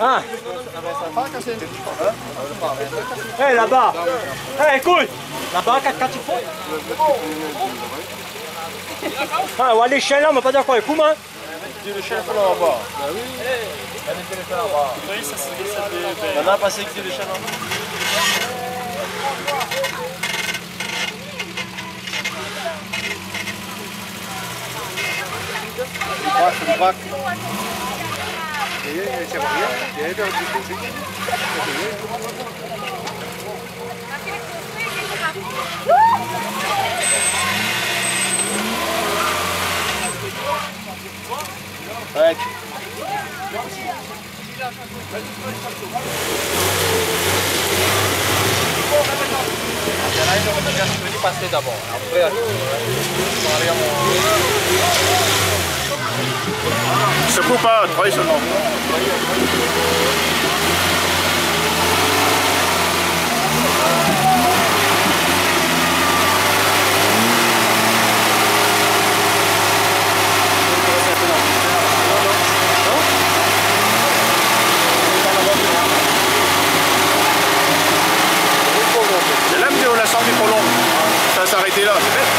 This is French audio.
Ah Eh là-bas Eh écoute Là-bas, quand tu fais? Ah, on va aller chez là, on va pas dire quoi, écoute, hein Tu le chef là-bas. Bah oui. Oui, ça c'est On a passé que le là-bas. Bak, bak. Ini pasti double. Après. Secoue pas, travaille seulement. C'est là où la sortie trop longue. Ça s'arrêter là, c'est bête.